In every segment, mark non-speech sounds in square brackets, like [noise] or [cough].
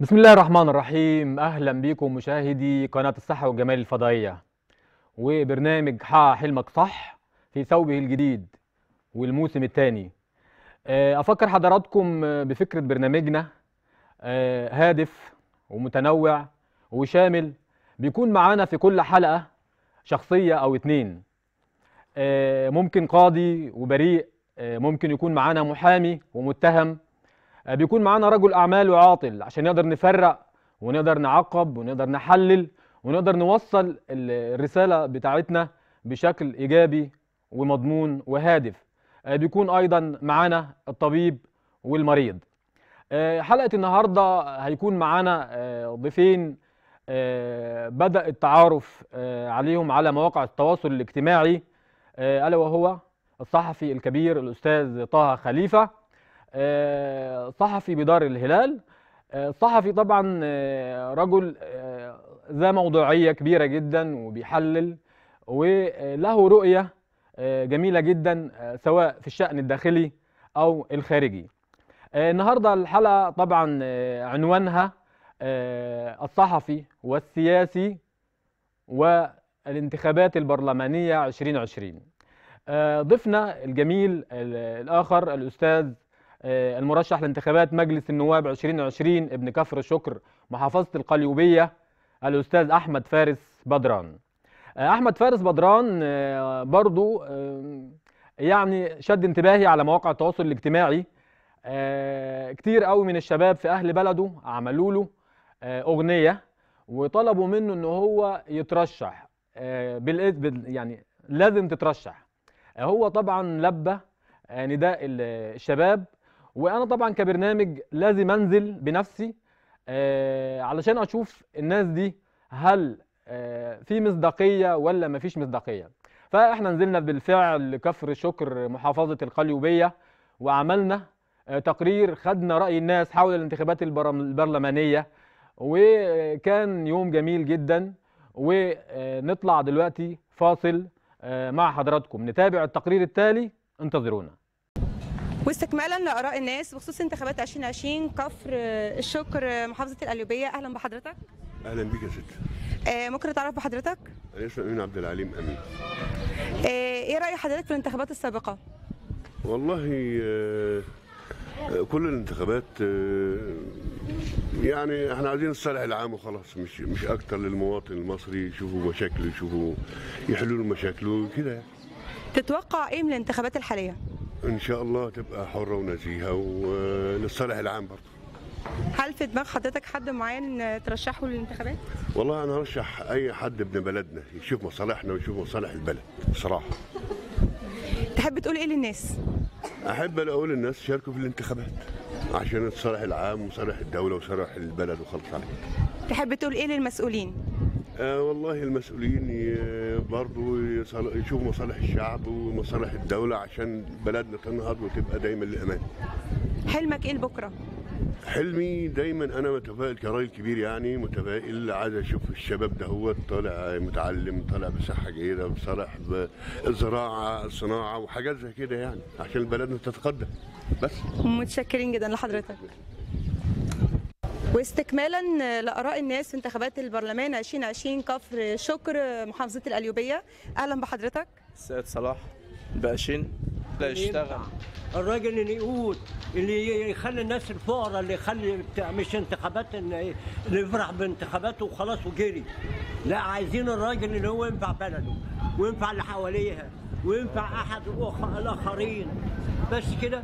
بسم الله الرحمن الرحيم. أهلا بكم مشاهدي قناة الصحة والجمال الفضائية. وبرنامج حقق حلمك صح في ثوبه الجديد والموسم الثاني. أفكر حضراتكم بفكرة برنامجنا. آه، هادف ومتنوع وشامل بيكون معانا في كل حلقة شخصية أو اتنين. آه، ممكن قاضي وبريء. آه، ممكن يكون معانا محامي ومتهم. آه، بيكون معانا رجل أعمال وعاطل عشان نقدر نفرق ونقدر نعقب ونقدر نحلل ونقدر نوصل ال- الرسالة بتاعتنا بشكل إيجابي ومضمون وهادف. آه، بيكون أيضا معانا الطبيب والمريض. آه، حلقة النهارده هيكون معانا آه، ضيفين آه، بدأ التعارف آه، عليهم على مواقع التواصل الاجتماعي آه، ألا وهو الصحفي الكبير الأستاذ طه خليفة. آه، صحفي بدار الهلال. آه، صحفي طبعا آه، رجل آه، ذا موضوعية كبيرة جدا وبيحلل وله رؤية آه، جميلة جدا آه، سواء في الشأن الداخلي أو الخارجي. آه، النهاردة الحلقة طبعا آه، عنوانها آه، الصحفي والسياسي والانتخابات البرلمانية 2020 آه، ضيفنا الجميل ال- الآخر الأستاذ آه، المرشح لانتخابات مجلس النواب 2020 ابن كفر شكر محافظة القليوبية الأستاذ أحمد فارس بدران. آه، أحمد فارس بدران آه، برضو آه، يعني شد انتباهي على مواقع التواصل الاجتماعي. آه، كتير قوي من الشباب في أهل بلده عملوا له آه، أغنية وطلبوا منه إن هو يترشح. آه، يعني لازم تترشح. آه، هو طبعا لبى آه، نداء ال- الشباب وأنا طبعا كبرنامج لازم أنزل بنفسي آه، علشان أشوف الناس دي هل آه، في مصداقية ولا مفيش مصداقية. فإحنا نزلنا بالفعل كفر شكر محافظة القليوبيه وعملنا آه، تقرير خدنا رأي الناس حول الانتخابات البرلمانية. وكان يوم جميل جدا. ونطلع دلوقتي فاصل آه، مع حضراتكم. نتابع التقرير التالي. انتظرونا. واستكمالا لآراء الناس بخصوص انتخابات 2020 كفر الشكر محافظة القليوبيه أهلا بحضرتك. أهلا بيك يا ست. آه، ممكن أتعرف بحضرتك؟ أنا اسمي أمين عبد العليم أمين. آه، إيه رأي حضرتك في الانتخابات السابقة؟ والله آه، كل الانتخابات يعني إحنا عايزين الصالح العام وخلاص. مش مش أكتر للمواطن المصري يشوفوا مشاكله يشوفوا يحلوا له مشاكله كده يعني. تتوقع إيه من الانتخابات الحالية؟ إن شاء الله تبقى حرة ونزيهة وللصالح العام برضه. هل في دماغ حضرتك حد معين ترشحه للانتخابات؟ والله أنا أرشح أي حد ابن بلدنا يشوف مصالحنا ويشوف مصالح البلد بصراحة. تحب تقول إيه للناس؟ أحب أقول الناس شاركوا في الانتخابات عشان الصالح العام وصالح الدولة وصالح البلد وخلص على كده تحب تقول إيه للمسؤولين؟ آه والله المسؤولين يصل- يشوفوا مصالح الشعب ومصالح الدولة عشان بلدنا تنهض وتبقى دايما للأمان. حلمك إيه لبكرة؟ حلمي دايما أنا متفائل كراجل كبير يعني متفائل عايز أشوف الشباب ده هو طالع متعلم طالع بصحة جيدة بصالح الزراعة الصناعة وحاجات زي كده يعني عشان بلدنا تتقدم. بس. متشكرين جدا لحضرتك. واستكمالا لآراء الناس في انتخابات البرلمان 2020 كفر شكر محافظة القليوبية. أهلا بحضرتك. السيد صلاح بقشين لا يشتغل. الراجل اللي يقول اللي يخلي الناس الفقراء اللي يخلي بتاع مش انتخابات اللي يفرح بانتخاباته وخلاص وجري. لا عايزين الراجل اللي هو ينفع بلده وينفع اللي حواليها وينفع أحد الآخرين. بس كده.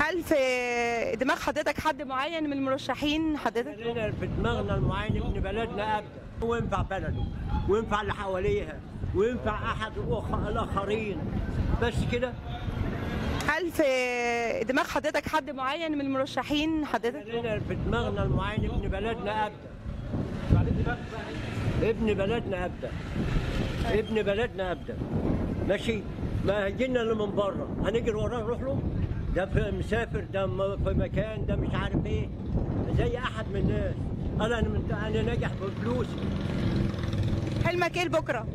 هل في دماغ حضرتك حد معين من المرشحين؟ حضرتك؟ لنا في دماغنا المعين ابن بلدنا ابدا هو ينفع بلده وينفع اللي حواليها وينفع أحد الآخرين. بس كده. هل في دماغ حضرتك حد معين من المرشحين؟ حضرتك؟ لنا في دماغنا المعين ابن بلدنا ابدا ابن بلدنا ابدا ابن بلدنا ابدا ماشي؟ ما هيجينا اللي من بره. هنجري وراه نروح له؟ ده في مسافر ده م- في مكان ده مش عارف إيه. زي أحد من الناس. أنا أنا من- أنا ناجح بفلوسي. حلمك إيه لبكرة؟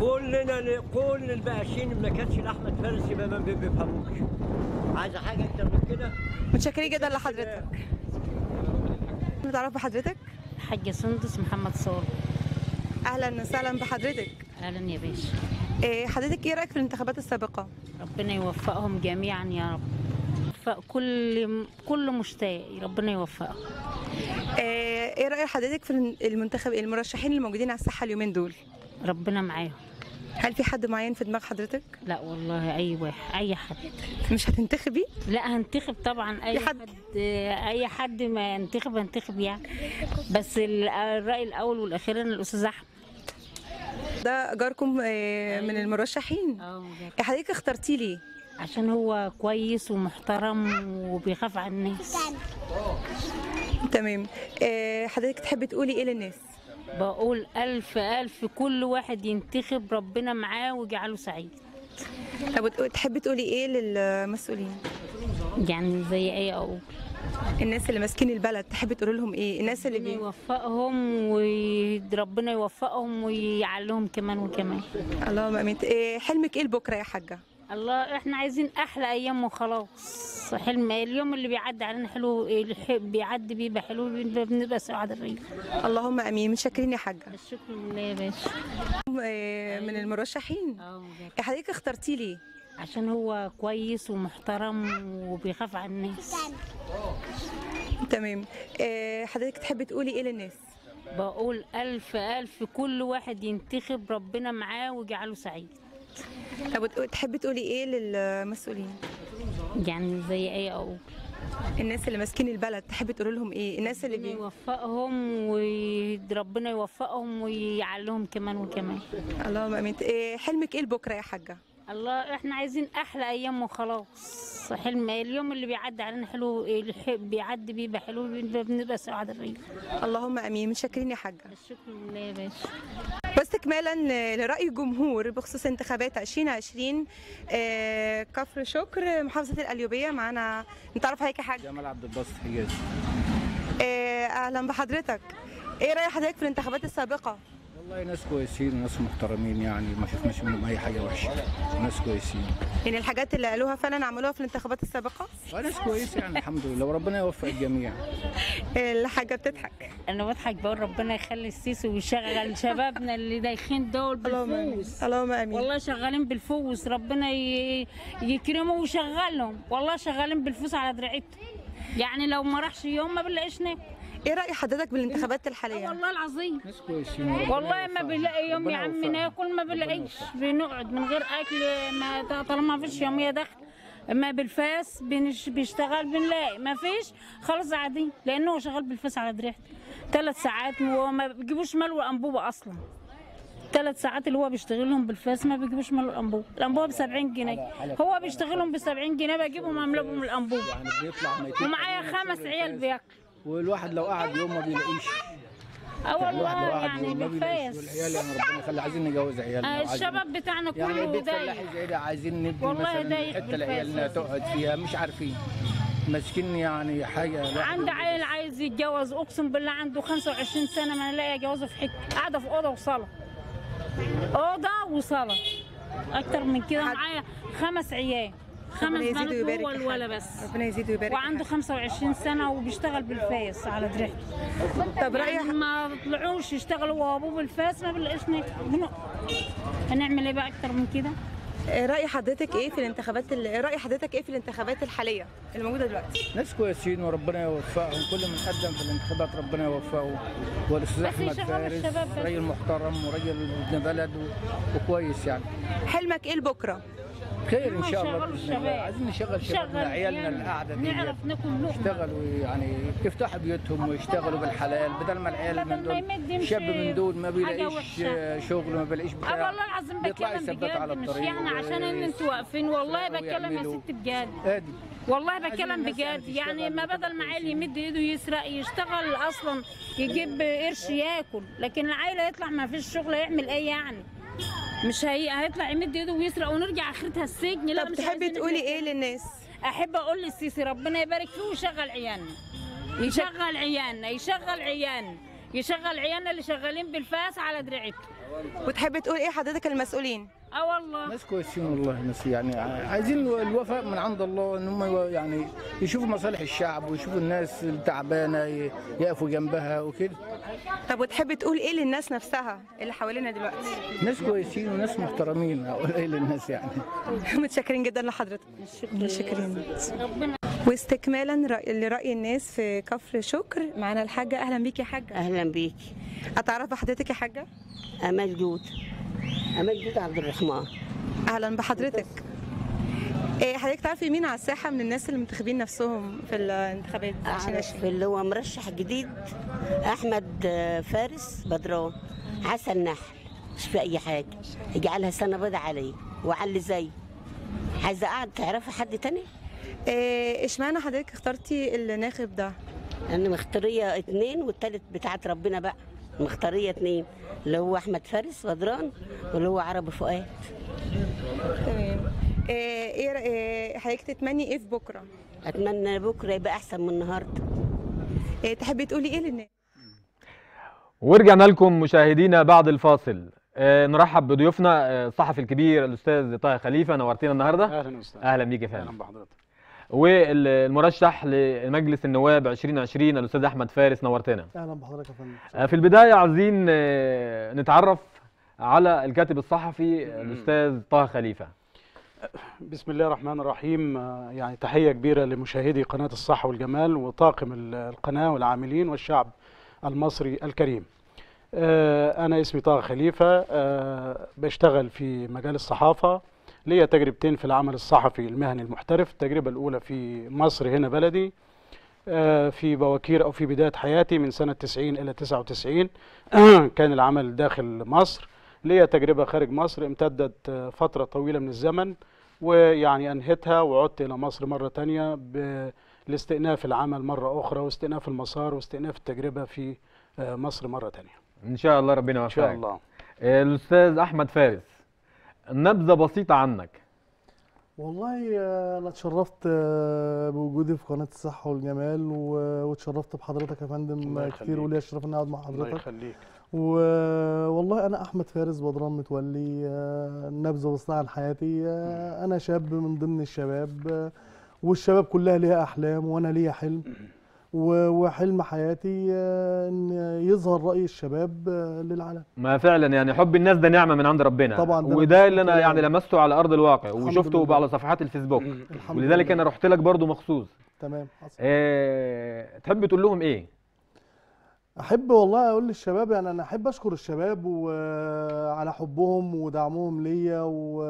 كلنا كل البقاشين ما كانش لأحمد فارس يبقى ما بي- بيفهموش. عايزه حاجة أكتر من كده؟ متشكرين جدا لحضرتك. نتعرف بحضرتك؟ حاجة سندس محمد صالح. أهلا وسهلا بحضرتك. أهلا يا باشا. حضرتك إيه رأيك في الانتخابات السابقة؟ ربنا يوفقهم جميعا يا رب. يوفق كل كل مشتاق ربنا يوفقهم إيه إيه رأي حضرتك في المنتخب المرشحين الموجودين على الساحة اليومين دول؟ ربنا معاهم. هل في حد معين في دماغ حضرتك؟ لا والله أي واحد أي حد. مش هتنتخبي؟ لا هنتخب طبعا. في حد- حد أي حد ما ينتخب هنتخب يعني. بس ال- الرأي الأول والأخير أنا الأستاذ أحمد ده جاركم إيه من المرشحين. آه حضرتك اخترتيه ليه؟ عشان هو كويس ومحترم وبيخاف على الناس. تمام. إيه حضرتك تحبي تقولي إيه للناس؟ بقول ألف ألف كل واحد ينتخب ربنا معاه ويجعله سعيد. طب تحبي تقولي إيه للمسؤولين؟ يعني زي أي أقول الناس اللي ماسكين البلد تحبي تقولي لهم إيه؟ الناس اللي بي... يوفقهم وربنا يوفقهم ويعلهم كمان وكمان. اللهم آمين. إيه حلمك إيه لبكرة يا حاجة؟ الله إحنا عايزين أحلى أيام وخلاص. حلم اليوم اللي بيعدي علينا حلو بيعدي بيبقى حلو بنبقى سعاد الريف اللهم آمين. متشكرين يا حاجة. الشكر لله يا باشا. إيه من المرشحين. آه إيه حضرتك اخترتيه ليه؟ عشان هو كويس ومحترم وبيخاف على الناس. تمام. إيه حضرتك تحبي تقولي إيه للناس؟ بقول ألف ألف كل واحد ينتخب ربنا معاه ويجعله سعيد. طب تحبي تقولي إيه للمسؤولين؟ يعني زي أي أقول؟ الناس اللي ماسكين البلد تحبي تقولي لهم إيه؟ الناس اللي بي... يوفقهم وربنا يوفقهم ويعلهم كمان وكمان. اللهم آمين. إيه حلمك إيه لبكرة يا حاجة؟ الله إحنا عايزين أحلى أيام وخلاص. حلم اليوم اللي بيعدي علينا حلو بيعدي بيبقى حلو بنبقى سعاد الريف اللهم آمين. متشكرين يا حاجة. الشكر لله يا باشا. واستكمالا لرأي الجمهور بخصوص انتخابات 2020 آه، كفر شكر محافظة القليوبية. معانا نتعرف عليك يا حاج جمال عبد الباسط حجازي آه، أهلا بحضرتك. إيه رأي حضرتك في الانتخابات السابقة؟ والله ناس كويسين وناس محترمين يعني ما شفناش منهم أي حاجة وحشة. ناس كويسين. يعني الحاجات اللي قالوها فعلا عملوها في الانتخابات السابقة؟ وناس كويسة يعني الحمد لله. وربنا يوفق الجميع. الحاجة بتضحك. أنا بضحك بقول ربنا يخلي السيسي ويشغل شبابنا اللي دايخين دول بالفوز. اللهم آمين. والله شغالين بالفوز. ربنا يكرمه ويشغلهم. والله شغالين بالفلوس على دراعتهم. يعني لو ما راحش يوم ما بنلاقيش ناكل. إيه رأي حضرتك بالانتخابات الحالية؟ والله العظيم. ناس كويسين وربنا والله ما. بنلاقي يوم يا عم. ناكل ما بنلاقيش بنقعد من غير أكل ما طالما ما فيش يومية دخل ما بالفاس بنش بيشتغل بنلاقي. ما فيش خلاص قاعدين لأنه هو شغال بالفاس على دريحته. ثلاث ساعات وما بيجيبوش مال وأنبوبة أصلا. ثلاث ساعات اللي هو بيشتغلهم بالفاس ما بيجيبوش مال الأنبوبة الانبوبه ب 70 جنيه هو بيشتغلهم ب 70 جنيه بجيبهم اعمل لهم الأنبوبة. يعني ومعايا خمس عيال بياكلوا. والواحد لو قعد يوم ما بيلاقيش. آه يعني والله يعني بالفاس والعيال يعني ربنا يخلي عايزين نجوز عيالنا. آه، الشباب بتاعنا يعني كله البيت ضايق فلاحي زي ده عايزين نبني والله مثلا حتة. لعيالنا تقعد فيها مش عارفين. ماسكين يعني حاجة. عندي عيل عايز يتجوز اقسم بالله عنده 25 سنة ما الاقي جوازه في حتة. قاعدة في أوضة وصالة. أوضة وصالة. أكتر من كده معايا خمس عيال. خمس بنات هو الولا. بس ربنا يزيد ويبارك وعنده حاج. 25 سنة وبيشتغل بالفاس على دريحته طب رأي يعني ما طلعوش يشتغلوا هو وابوه بالفاس ما بنلاقيش. هنعمل إيه بقى أكتر من كده إيه رأي حضرتك إيه في الانتخابات ال- رأي حضرتك إيه في الانتخابات الحالية اللي موجودة دلوقتي؟ ناس كويسين وربنا يوفقهم كل من قدم في الانتخابات ربنا يوفقه والأستاذ أحمد فارس. راجل محترم وراجل ابن بلد و- وكويس يعني حلمك إيه لبكرة؟ خير إن شاء الله. الشباب. عايزين نشغل شبابنا شغل عيالنا يعني القعده دي نعرف ناكل يشتغلوا يعني يفتحوا بيوتهم ويشتغلوا بالحلال بدل ما العيال من دول شاب من دول ما بيلاقيش. شغل ما بيلاقيش آه بتاع والله العظيم بتكلم بجد مش يعني عشان إن أنتوا واقفين والله بتكلم يا. ست بجد. ادي. والله بتكلم بجد. يعني ما بدل ما عيل. يمد ايده يسرق يشتغل أصلا يجيب قرش ياكل. لكن العيل يطلع ما فيش شغل يعمل إيه يعني؟ مش هي هيطلع يمد ايده ويسرق ونرجع آخرتها السجن لا طب مش تحبي تقولي. إيه للناس؟ أحب أقول للسيسي ربنا يبارك فيه ويشغل عيالنا يشغل عيالنا يشغل عيالنا يشغل عيالنا اللي شغالين بالفاس على دراعته وتحبي تقول إيه حضرتك المسؤولين؟ آه والله. ناس كويسين والله ناس يعني عايزين الوفاء من عند الله إن هم يعني يشوفوا مصالح الشعب ويشوفوا الناس التعبانة يقفوا جنبها وكده. طب وتحب تقول إيه للناس نفسها اللي حوالينا دلوقتي؟ ناس كويسين وناس محترمين أقول إيه للناس يعني. [laughs] متشكرين جدا لحضرتك. متشكرين. ربنا واستكمالا رأي لرأي الناس في كفر شكر معانا الحاجة. أهلا بيك يا حاجة. أهلا بيكي أتعرف بحضرتك يا حاجة؟ أمال جود جود عبد الرحمن. أهلا بحضرتك. إيه حضرتك تعرفي مين على الساحة؟ من الناس اللي منتخبين نفسهم في الانتخابات؟ أعرف 2020 اللي هو مرشح جديد أحمد آه، فارس بدران حسن نحل. مش في أي حاجة. يجعلها سنة بيضة عليه وعلى اللي زي. عايزة قاعد تعرفي حد تاني؟ إيه إشمعنى حضرتك اخترتي الناخب ده؟ أنا مختارية اتنين والتالت بتاعت ربنا بقى. مختارية اتنين اللي هو أحمد فارس بدران واللي هو عربي فؤاد تمام. إيه إيه إيه حضرتك تتمني إيه في بكرة؟ أتمنى بكرة يبقى أحسن من النهارده. إيه تحبي تقولي إيه للناس؟ ورجعنا لكم مشاهدينا بعد الفاصل. آه، نرحب بضيوفنا آه، الصحفي الكبير الأستاذ طه خليفة نورتينا النهارده. أهلا أستاذ أهلا بيك يا أهلا فندم بحضرتك. والمرشح لمجلس النواب 2020 الأستاذ أحمد فارس نورتنا. أهلا بحضرتك يا فندم. آه، في البداية عايزين آه، نتعرف على الكاتب الصحفي الأستاذ طه خليفة. بسم الله الرحمن الرحيم. آه، يعني تحية كبيرة لمشاهدي قناة الصحة والجمال وطاقم ال- القناة والعاملين والشعب المصري الكريم. أنا اسمي طه خليفة. بشتغل في مجال الصحافة. ليا تجربتين في العمل الصحفي المهني المحترف. التجربة الأولى في مصر هنا بلدي آه، في بواكير أو في بداية حياتي من سنة 90 إلى 99 [clears throat] كان العمل داخل مصر. ليا تجربة خارج مصر امتدت آه، فترة طويلة من الزمن ويعني أنهيتها وعدت إلى مصر مرة تانية لاستئناف العمل مرة أخرى واستئناف المسار واستئناف التجربة في آه، مصر مرة تانية. إن شاء الله ربنا يوفقك شاء الله. الأستاذ أحمد فارس. نبذة بسيطة عنك. والله آه، أنا اتشرفت آه، بوجودي في قناة الصحة والجمال واتشرفت بحضرتك يا فندم. الله كتير يخليك. وليا الشرف إني أقعد مع الله حضرتك. يخليك. والله أنا أحمد فارس بدران متولي آه، نبذة بسيطه عن حياتي. أنا شاب من ضمن الشباب والشباب كلها ليها أحلام وأنا ليا حلم. [clears throat] وحلم حياتي آه، إن يظهر رأي الشباب آه، للعالم ما فعلا يعني حب الناس ده نعمة من عند ربنا طبعاً ده وده اللي أنا. يعني لمسته على أرض الواقع وشفته. على صفحات الفيسبوك ولذلك لله. أنا رحت لك برضو مخصوص تمام حصل. أه تحب تقول لهم إيه أحب والله أقول للشباب يعني أنا أحب أشكر الشباب وعلى حبهم ودعمهم ليا و...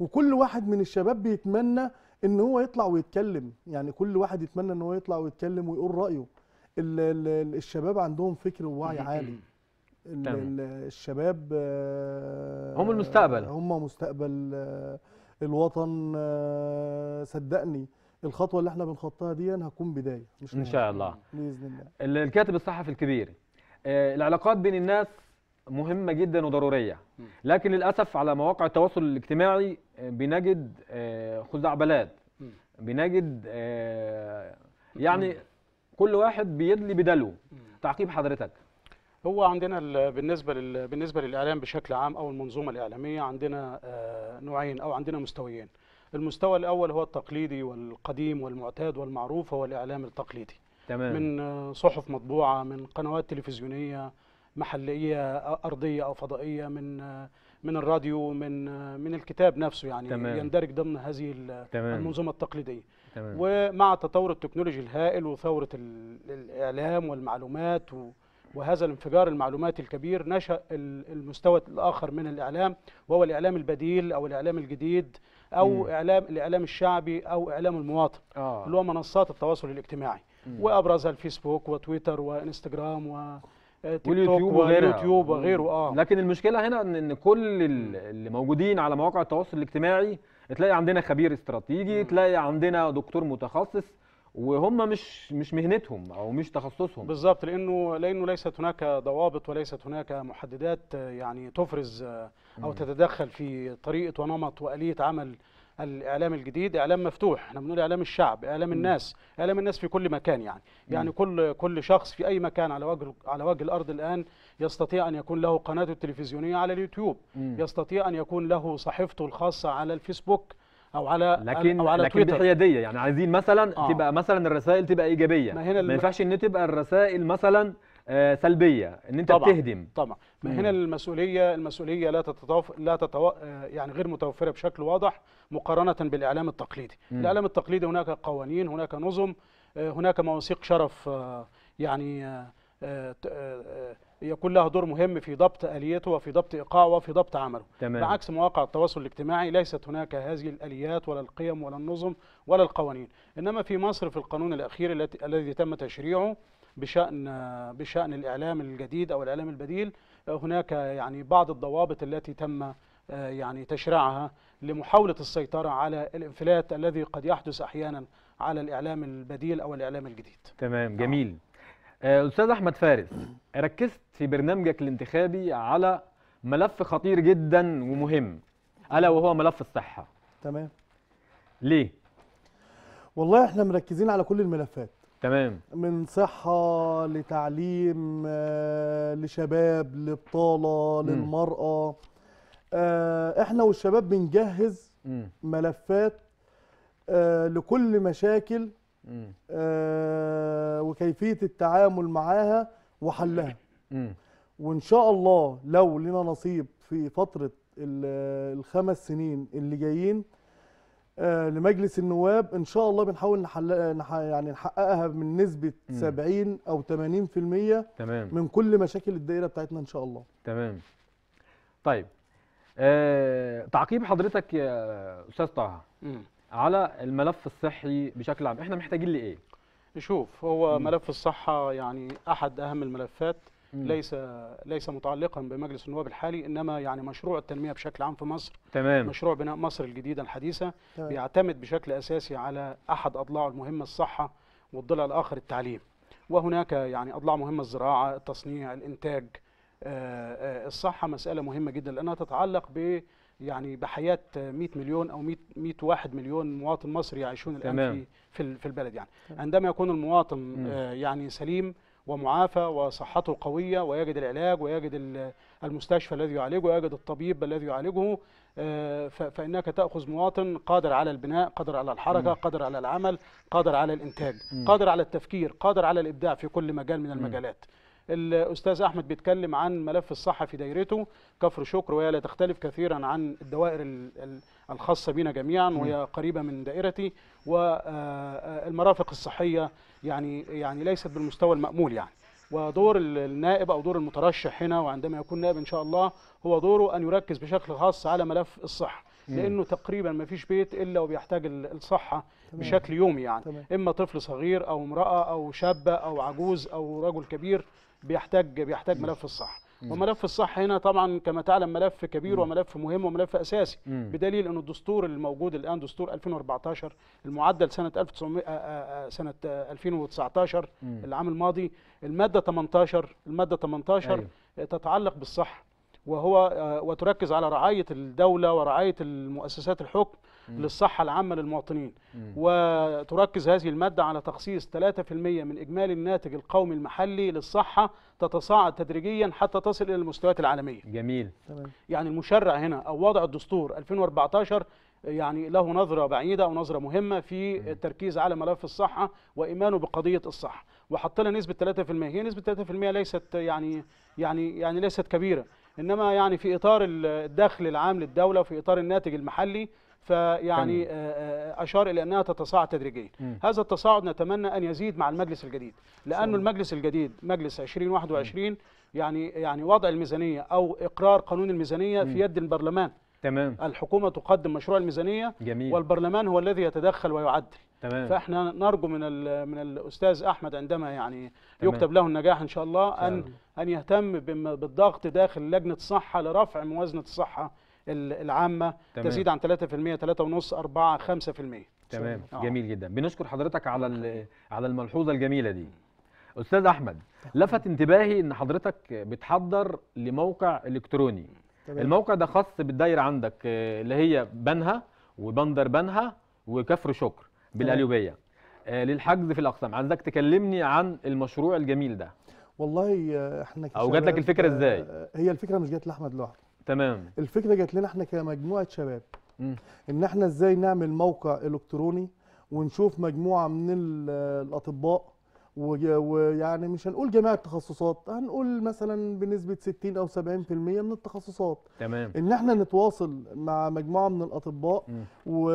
وكل واحد من الشباب بيتمنى إن هو يطلع ويتكلم. يعني كل واحد يتمنى إن هو يطلع ويتكلم ويقول رأيه. ال... ال... الشباب عندهم فكر ووعي عالي. ال... الشباب آه، هم المستقبل. هم مستقبل آه، الوطن آه، صدقني. الخطوة اللي إحنا بنخطاها دي هتكون بداية مش إن. شاء الله. بإذن الله. ال- الكاتب الصحفي الكبير العلاقات بين الناس مهمة جدا وضرورية. لكن للأسف على مواقع التواصل الاجتماعي آه، بنجد آه، خزعبلات. بنجد آه، يعني كل واحد بيدلي بدلو تعقيب حضرتك. هو عندنا ال- بالنسبة لل... بالنسبة للإعلام بشكل عام أو المنظومة الإعلامية عندنا نوعين أو عندنا مستويين. المستوى الأول هو التقليدي والقديم والمعتاد والمعروف هو الإعلام التقليدي. تمام. من صحف مطبوعة من قنوات تلفزيونية محلية أرضية أو فضائية من آه، من الراديو من آه، من الكتاب نفسه يعني تمام. يندرج ضمن هذه تمام المنظومة التقليدية تمام ومع تطور التكنولوجي الهائل وثورة ال- الإعلام والمعلومات و- وهذا الانفجار المعلوماتي الكبير نشأ ال- المستوى الآخر من الإعلام وهو الإعلام البديل أو الإعلام الجديد أو مم. إعلام الإعلام الشعبي أو إعلام المواطن آه اللي هو منصات التواصل الاجتماعي مم. وأبرزها الفيسبوك وتويتر وإنستجرام و تيك توك واليوتيوب وغيرها. واليوتيوب وغيره آه. لكن المشكلة هنا ان إن كل ال- اللي موجودين على مواقع التواصل الاجتماعي تلاقي عندنا خبير استراتيجي تلاقي عندنا دكتور متخصص وهم مش مش مهنتهم أو مش تخصصهم. بالظبط لأنه لأنه ليست هناك ضوابط وليست هناك محددات يعني تفرز آه، أو. تتدخل في طريقة ونمط وآلية عمل الإعلام الجديد إعلام مفتوح. إحنا بنقول إعلام الشعب إعلام الناس إعلام الناس في كل مكان يعني. يعني كل كل شخص في أي مكان على وجه على وجه الأرض الآن يستطيع أن يكون له قناته التلفزيونية على اليوتيوب. يستطيع أن يكون له صحيفته الخاصة على الفيسبوك أو على لكن أو على لكن تويتر. بحيادية يعني. عايزين مثلا آه. تبقى مثلا الرسائل تبقى إيجابية. ما هنا ما ينفعش إن تبقى الرسائل مثلا سلبية إن أنت طبعاً. بتهدم طبعا ما مم. هنا المسؤولية المسؤولية لا تتوف... لا تتو... آه، يعني غير متوفرة بشكل واضح مقارنة بالإعلام التقليدي مم. الإعلام التقليدي هناك قوانين هناك نظم آه، هناك مواثيق شرف آه، يعني آه، آه، آه، آه، يكون لها دور مهم في ضبط آليته وفي ضبط إيقاعه وفي ضبط عمله تمام بعكس مواقع التواصل الاجتماعي ليست هناك هذه الآليات ولا القيم ولا النظم ولا القوانين إنما في مصر في القانون الأخير الذي تم تشريعه بشأن بشأن الإعلام الجديد أو الإعلام البديل هناك يعني بعض الضوابط التي تم يعني تشريعها لمحاولة السيطرة على الانفلات الذي قد يحدث أحيانا على الإعلام البديل أو الإعلام الجديد. تمام جميل. آه، أستاذ أحمد فارس ركزت في برنامجك الانتخابي على ملف خطير جدا ومهم ألا وهو ملف الصحة. تمام. ليه؟ والله إحنا مركزين على كل الملفات. تمام من صحة لتعليم آه، لشباب لبطالة مم. للمرأة آه، إحنا والشباب بنجهز. ملفات آه، لكل مشاكل مم. وكيفية التعامل معاها وحلها. وإن شاء الله لو لنا نصيب في فترة ال- الخمس سنين اللي جايين لمجلس النواب إن شاء الله بنحاول نحل نح- يعني نحققها من نسبة مم. 70 أو 80% تمام من كل مشاكل الدائرة بتاعتنا إن شاء الله تمام طيب آه، تعقيب حضرتك يا أستاذ طه. على الملف الصحي بشكل عام إحنا محتاجين لإيه شوف هو مم. ملف الصحة يعني أحد أهم الملفات. ليس ليس متعلقا بمجلس النواب الحالي إنما يعني مشروع التنمية بشكل عام في مصر تمام مشروع بناء مصر الجديدة الحديثة تمام. بيعتمد بشكل أساسي على أحد اضلاعه المهمة الصحة والضلع الآخر التعليم وهناك يعني أضلاع مهمة الزراعة التصنيع الإنتاج آه، آه، الصحة مسألة مهمة جدا لأنها تتعلق ب يعني بحياة 100 مليون أو 100 101 مليون مواطن مصري يعيشون الآن. في في ال- في البلد يعني. عندما يكون المواطن. آه، يعني سليم ومعافى وصحته قوية ويجد العلاج ويجد ال- المستشفى الذي يعالجه ويجد الطبيب الذي يعالجه آه، ف- فإنك تأخذ مواطن قادر على البناء قادر على الحركة مم. قادر على العمل قادر على الإنتاج مم. قادر على التفكير قادر على الإبداع في كل مجال من. المجالات الأستاذ أحمد بيتكلم عن ملف الصحة في دايرته كفر شكر وهي لا تختلف كثيرا عن الدوائر ال- ال- الخاصة بنا جميعا مم. وهي قريبة من دائرتي والمرافق الصحية يعني يعني ليست بالمستوى المأمول يعني ودور ال- النائب أو دور المترشح هنا وعندما يكون نائب إن شاء الله هو دوره أن يركز بشكل خاص على ملف الصحة مم. لأنه تقريبا ما فيش بيت إلا وبيحتاج ال- الصحة تمام. بشكل يومي يعني تمام. إما طفل صغير أو امرأة أو شابة أو عجوز أو رجل كبير بيحتاج بيحتاج ملف الصحه مم. وملف الصحه هنا طبعا كما تعلم ملف كبير. وملف مهم وملف أساسي. بدليل ان الدستور الموجود الآن دستور 2014 المعدل سنة 1900 آه، آه، آه، سنة آه، 2019 مم. العام الماضي المادة 18 المادة 18 أيوة. تتعلق بالصحه وهو وتركز على رعاية الدولة ورعاية المؤسسات الحكم مم. للصحة العامة للمواطنين. مم. وتركز هذه المادة على تخصيص 3% من إجمالي الناتج القومي المحلي للصحة تتصاعد تدريجيا حتى تصل إلى المستويات العالمية. جميل. تمام. يعني المشرع هنا أو وضع الدستور 2014 يعني له نظرة بعيدة أو نظرة مهمة في التركيز على ملف الصحة وإيمانه بقضية الصحة. وحط لها نسبة 3% هي نسبة 3% ليست يعني يعني يعني ليست كبيرة. إنما يعني في إطار الدخل العام للدولة وفي إطار الناتج المحلي فيعني. آه، آه، أشار إلى أنها تتصاعد تدريجيا. هذا التصاعد نتمنى أن يزيد مع المجلس الجديد الله. المجلس الجديد مجلس 2021 يعني يعني وضع الميزانية أو إقرار قانون الميزانية مم. في يد البرلمان تمام الحكومة تقدم مشروع الميزانية جميل والبرلمان هو الذي يتدخل ويعدل تمام فإحنا نرجو من من الأستاذ أحمد عندما يعني تمام. يكتب له النجاح إن شاء الله أن. أن يهتم بالضغط داخل لجنة الصحه لرفع موازنة الصحة ال- العامة تمام. تزيد عن 3% 3.5 4 5% تمام. آه. جميل جدا. بنشكر حضرتك على ال- على الملحوظة الجميلة دي. أستاذ أحمد لفت انتباهي إن حضرتك بتحضر لموقع إلكتروني. تمام. الموقع ده خاص بالدايرة عندك آه، اللي هي بنها وبندر بنها وكفر شكر بالقليوبيه آه، للحجز في الأقسام. عايزك تكلمني عن المشروع الجميل ده. والله إحنا أو جات لك إزاي؟ آه، هي الفكرة مش جات لأحمد لوحده. تمام. الفكرة جات لنا إحنا كمجموعة شباب. مم. إن إحنا إزاي نعمل موقع إلكتروني ونشوف مجموعة من ال- الأطباء ويعني مش هنقول جميع التخصصات هنقول مثلا بنسبة 60 أو 70% من التخصصات. تمام. إن إحنا نتواصل مع مجموعة من الأطباء مم. و...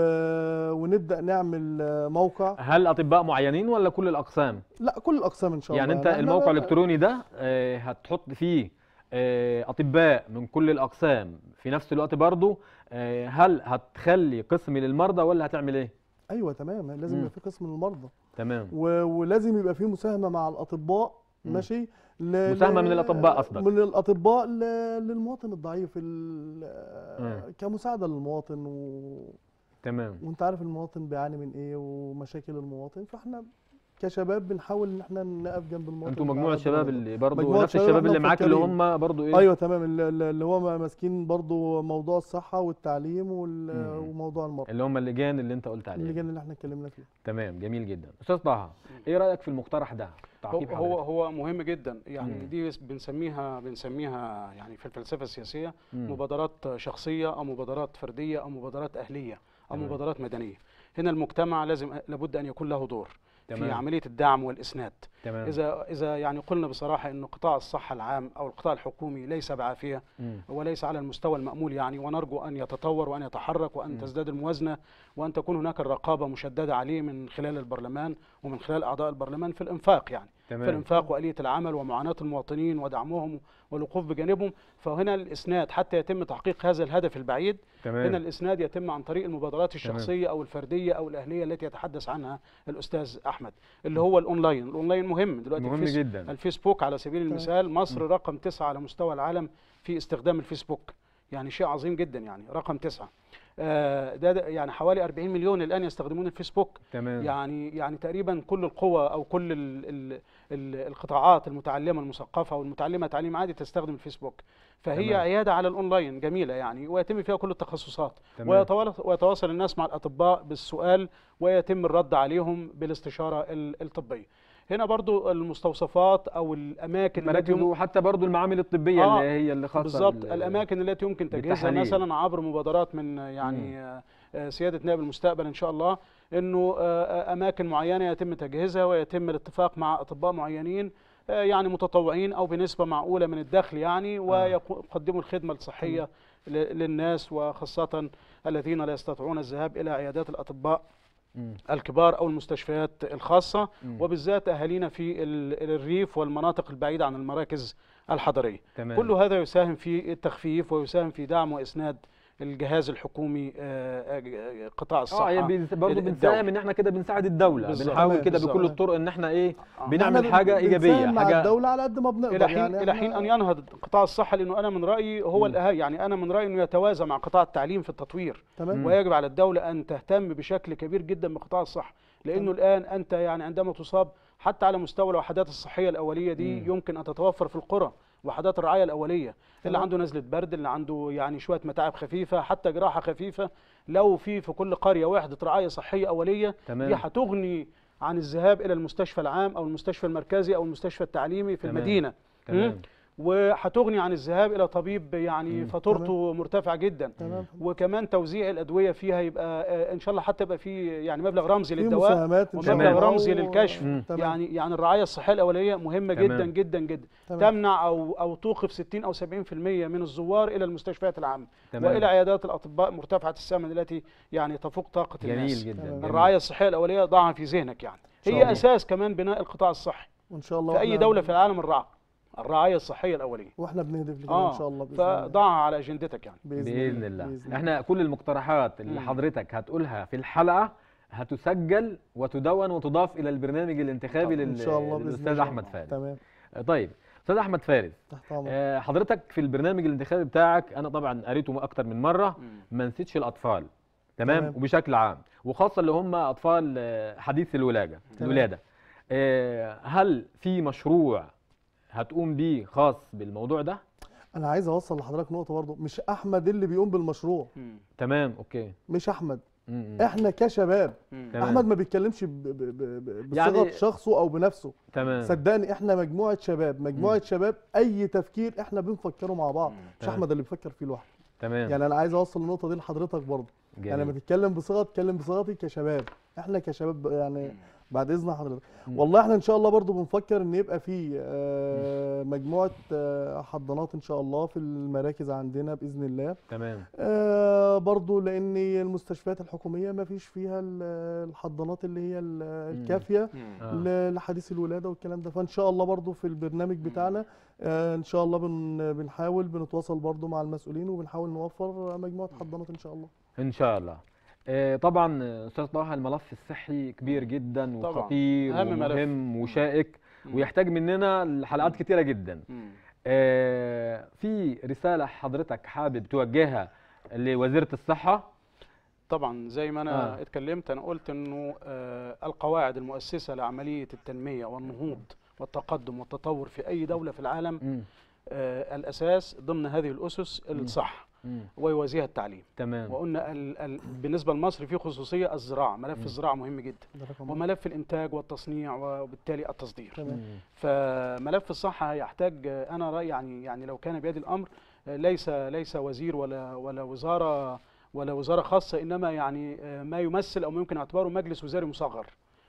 ونبدأ نعمل آه، موقع. هل أطباء معينين ولا كل الأقسام؟ لا كل الأقسام إن شاء يعني الله. أنت إحنا الموقع لا- الإلكتروني ده آه، هتحط فيه آه، أطباء من كل الأقسام في نفس الوقت برضو آه، هل هتخلي قسم للمرضى ولا هتعمل إيه؟ أيوه تمام. لازم. يبقى في قسم للمرضى. تمام. و... ولازم يبقى في مساهمة مع الأطباء مم. ماشي؟ ل... مساهمة ل- من الأطباء قصدك. من الأطباء ل... للمواطن الضعيف ال... كمساعدة للمواطن و... تمام. وأنت عارف المواطن بيعاني من إيه ومشاكل المواطن فإحنا كشباب بنحاول إن إحنا نقف جنب المواطن أنتوا مجموعة قد ما شباب نقدر. اللي برضو مجموعة نفس شباب الشباب اللي معاك اللي. هم برضو إيه أيوه تمام اللي اللي هو ماسكين برضو موضوع الصحة والتعليم وال... مم. وموضوع المرضى اللي هم اللجان اللي انت قلت عليها اللجان اللي إحنا اتكلمنا فيها تمام جميل جدا أستاذ طه إيه رأيك في المقترح ده هو تعقيب هو حضرتك هو مهم جدا يعني مم. دي بنسميها بنسميها يعني في الفلسفة السياسية مم. مبادرات شخصية أو مبادرات فردية أو مبادرات أهلية أو تمام. مبادرات مدنية هنا المجتمع لازم لابد أن يكون له دور في تمام. عملية الدعم والإسناد تمام إذا إذا يعني قلنا بصراحة ان قطاع الصحة العام أو القطاع الحكومي ليس بعافية. وليس على المستوى المأمول يعني ونرجو أن يتطور وأن يتحرك وأن مم. تزداد الموازنة وأن تكون هناك الرقابة مشددة عليه من خلال البرلمان ومن خلال أعضاء البرلمان في الإنفاق يعني. في تمام الإنفاق وآلية العمل ومعاناة المواطنين ودعمهم والوقوف بجانبهم. فهنا الإسناد حتى يتم تحقيق هذا الهدف البعيد هنا تمام الإسناد يتم عن طريق المبادرات الشخصية أو الفردية أو الأهلية التي يتحدث عنها الأستاذ أحمد اللي هو ال online. ال online مهم دلوقتي مهم الفيس جدا. الفيسبوك على سبيل تمام. المثال. مصر رقم تسعة على مستوى العالم في استخدام الفيسبوك يعني شيء عظيم جدا يعني رقم تسعة. ده, ده يعني حوالي 40 مليون الآن يستخدمون الفيسبوك. تمام. يعني يعني تقريبا كل القوى أو كل ال ال ال القطاعات المتعلمة المثقفة والمتعلمة تعليم عادي تستخدم الفيسبوك. فهي تمام. عيادة على الأونلاين جميلة يعني ويتم فيها كل التخصصات. ويتواصل الناس مع الأطباء بالسؤال ويتم الرد عليهم بالاستشارة ال- الطبية. هنا برضو المستوصفات أو الأماكن التي وحتى برضو المعامل الطبية آه، اللي هي اللي خاصة بالظبط بال- الأماكن التي يمكن تجهيزها. مثلا عبر مبادرات من يعني آه، آه، سيادة نائب المستقبل إن شاء الله إنه آه، أماكن معينة يتم تجهيزها ويتم الاتفاق مع أطباء معينين يعني متطوعين أو بنسبة معقولة من الدخل يعني ويقدموا الخدمة الصحية للناس وخاصة الذين لا يستطيعون الذهاب إلى عيادات الأطباء. الكبار أو المستشفيات الخاصة مم. وبالذات أهالينا في ال- الريف والمناطق البعيدة عن المراكز الحضرية. تمام. كل هذا يساهم في التخفيف ويساهم في دعم وإسناد الجهاز الحكومي آه، آه، قطاع الصحه آه يعني برضه. بنساهم إن إحنا كده بنساعد الدولة بالظبط. بنحاول كده بكل. الطرق إن إحنا إيه آه. بنعمل حاجة إيجابية بنساهم مع حاجة الدولة على قد ما بنقدر إلى حين يعني إلى حين أن ينهض قطاع الصحة لأنه أنا من رأيي هو يعني أنا من رأيي إنه يتوازى مع قطاع التعليم في التطوير تمام. ويجب على الدولة أن تهتم بشكل كبير جدا بقطاع الصحة لأنه الآن أنت يعني عندما تصاب حتى على مستوى الوحدات الصحية الأولية دي مم. يمكن أن تتوفر في القرى وحدات الرعاية الأولية اللي. عنده نزلة برد اللي عنده يعني شوية متاعب خفيفة حتى جراحة خفيفة لو في في كل قرية وحده رعاية صحية أولية دي تمام هتغني عن الذهاب إلى المستشفى العام أو المستشفى المركزي أو المستشفى التعليمي في تمام. المدينة تمام وهتغني عن الذهاب إلى طبيب يعني مم. فاتورته مرتفعة جدا تمام وكمان توزيع الأدوية فيها يبقى آه، إن شاء الله حتى يبقى في يعني مبلغ رمزي للدواء مساهمات إن شاء ومبلغ رمزي للكشف. تمام. يعني يعني الرعاية الصحية الأولية مهمة تمام. جدا جدا جدا تمام. تمنع أو أو توقف 60 أو 70% من الزوار إلى المستشفيات العامة تمام وإلى عيادات الأطباء مرتفعة الثمن التي يعني تفوق طاقة جميل الناس جدا. جميل. الرعاية الصحية الأولية ضعها في ذهنك يعني هي. أساس كمان بناء القطاع الصحي وإن شاء الله في أي دولة في العالم الرعاية الرعاية الصحية الأولية. وإحنا بنهدف لكده آه إن شاء الله بإذن الله. فضعها على أجندتك يعني. بإذن الله بإذن إحنا كل المقترحات اللي مم. حضرتك هتقولها في الحلقة هتسجل وتدون وتضاف إلى البرنامج الانتخابي إن لل- شاء الله بإذن للأستاذ أحمد فارس. تمام. طيب أستاذ أحمد فارس آه، حضرتك في البرنامج الانتخابي بتاعك أنا طبعا قريته أكتر من مرة. ما نسيتش الأطفال. تمام؟ تمام. وبشكل عام. وخاصة اللي هم أطفال آه، حديث الولادة تمام. الولادة. آه، هل في مشروع هتقوم بيه خاص بالموضوع ده؟ أنا عايز أوصل لحضرتك نقطة برضه. مش أحمد اللي بيقوم بالمشروع. تمام أوكي. مش أحمد. مم. إحنا كشباب. تمام. أحمد ما بيتكلمش ب- ب- ب- ب- يعني- بصيغه شخصه أو بنفسه. تمام. صدقني إحنا مجموعة شباب. مجموعة شباب أي تفكير إحنا بنفكره مع بعض. مش تمام. أحمد اللي بيفكر فيه لوحده. تمام. يعني أنا عايز أوصل النقطه دي لحضرتك برضه. جميل. يعني لما تتكلم بصيغة أتكلم بصيغتي كشباب. إحنا كشباب يعني بعد إذن حضرتك. والله إحنا إن شاء الله برضو بنفكر إن يبقى في آه، مجموعة آه، حضانات إن شاء الله في المراكز عندنا بإذن الله. تمام. آه، برضو لأن المستشفيات الحكومية ما فيش فيها ال- الحضانات اللي هي ال- الكافية لحديث الولادة والكلام ده. فإن شاء الله برضو في البرنامج بتاعنا إن شاء الله بن بنحاول بنتواصل برضو مع المسؤولين وبنحاول نوفر مجموعة حضانات إن شاء الله. إن شاء الله. طبعا آه، أستاذ طه الملف الصحي كبير جدا. وخطير. ومهم وشائك ويحتاج مننا لحلقات كتيرة جدا آه، في رسالة حضرتك حابب توجهها لوزيرة الصحة طبعا زي ما أنا آه. آه. اتكلمت أنا قلت إنه آه القواعد المؤسسة لعملية التنمية والنهوض والتقدم والتطور في أي دولة في العالم آه الأساس ضمن هذه الأسس الصحة. ويوازيها التعليم تمام وقلنا ال ال بالنسبة لمصر في خصوصية الزراعة ملف مم. الزراعة مهم جدا. وملف الإنتاج والتصنيع وبالتالي التصدير تمام. فملف الصحة يحتاج أنا رايي يعني يعني لو كان بيد الأمر ليس ليس وزير ولا ولا وزارة ولا وزارة خاصة إنما يعني ما يمثل أو ممكن اعتباره مجلس وزاري مصغر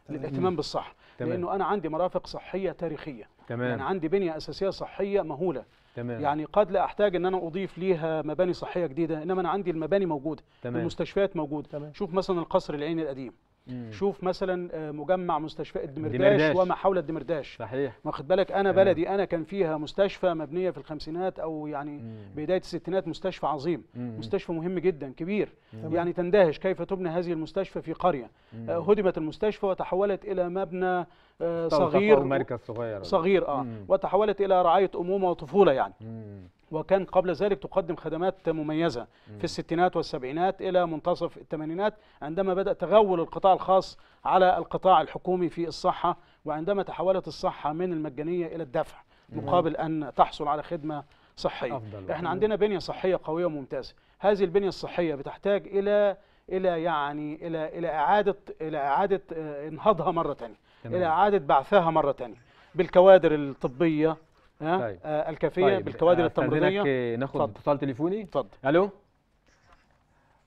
تمام. للاهتمام بالصحة تمام. لأنه أنا عندي مرافق صحية تاريخية تمام. يعني عندي بنية أساسية صحية مهولة تمام يعني قد لا أحتاج إن أنا أضيف ليها مباني صحية جديدة إنما أنا عندي المباني موجودة تمام. المستشفيات موجودة تمام. شوف مثلا القصر العيني القديم مم. شوف مثلا آه، مجمع مستشفى الدمرداش. وما حول الدمرداش صحيح واخد بالك أنا. بلدي أنا كان فيها مستشفى مبنية في الخمسينات أو يعني مم. بداية الستينات مستشفى عظيم مم. مستشفى مهم جدا كبير تمام. يعني تندهش كيف تبنى هذه المستشفى في قرية مم. آه، هدمت المستشفى وتحولت إلى مبنى آه، صغير صغير مركز صغير صغير آه مم. وتحولت إلى رعاية أمومة وطفولة يعني مم. وكان قبل ذلك تقدم خدمات مميزة في الستينات والسبعينات إلى منتصف الثمانينات عندما بدأ تغول القطاع الخاص على القطاع الحكومي في الصحة وعندما تحولت الصحة من المجانية إلى الدفع مقابل أن تحصل على خدمة صحية أفضل. إحنا عندنا بنية صحية قوية وممتازة هذه البنية الصحية بتحتاج إلى إلى يعني إلى إلى إعادة إلى إعادة آه، إنهاضها مرة ثانية. إلى إعادة بعثها مرة ثانية بالكوادر الطبية طيب. آه، الكافية طيب بالكوادر آه، ناخد اتفضل. اتصال تليفوني. اتفضل. ألو؟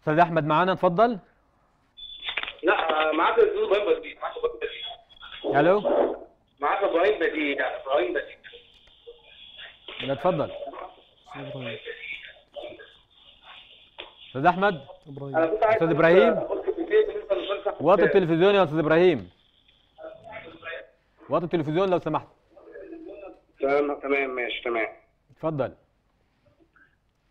أستاذ أحمد معانا اتفضل. لا معاك إبراهيم معاك إبراهيم بديع ألو؟ معاك إبراهيم بديع إبراهيم بديع لا اتفضل. أستاذ أحمد. عايز أستاذ إبراهيم. وطي التلفزيون يا أستاذ إبراهيم. وطي التلفزيون لو سمحت. تمام تمام ماشي تمام. اتفضل.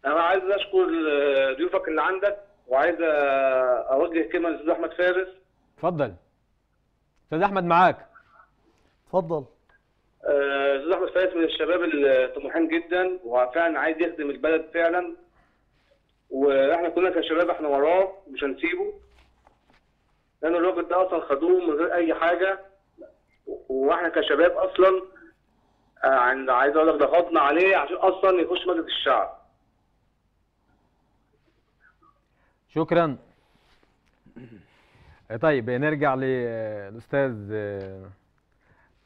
أنا عايز أشكر آه، ضيوفك اللي عندك وعايز اوجه كلمه للأستاذ أحمد فارس. اتفضل. أستاذ أحمد معاك. اتفضل. آه، الاستاذ أحمد فارس من الشباب الطموحين جدا وفعلا عايز يخدم البلد فعلا. وإحنا كلنا كشباب إحنا وراه مش هنسيبه. لأن الراجل ده أصلا خدوه من غير أي حاجة. وإحنا كشباب أصلا عند- عايز أقول لك ضغطنا عليه عشان أصلا يخش مجلس الشعب شكرا. طيب نرجع للأستاذ